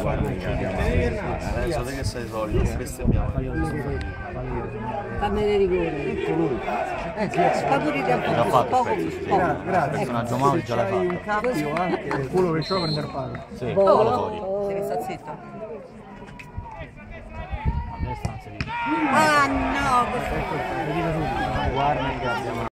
guarda che abbiamo eh, adesso te che sei solido bestemmiamo Fammi vedere rigore. Eh, spavuri da L'ha poco, fatto poco, il pezzo, poco. Il personaggio Mauri già l'ha fatto. un cappio eh. anche il culo che c'ho a prendere palo. Sì, Volo. lo togli. Oh. Devi stare zitto. Ah no, ecco, Guarda che abbiamo